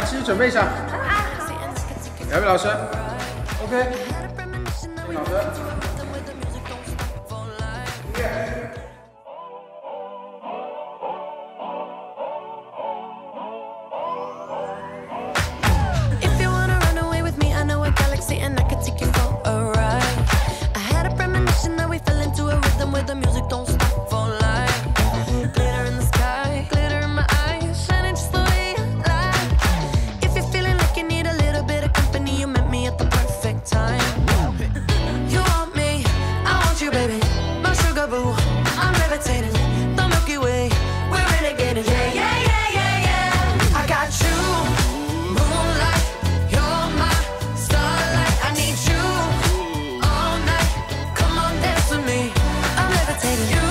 继续准备一下。两位老师。Ok 这位老师。baby. You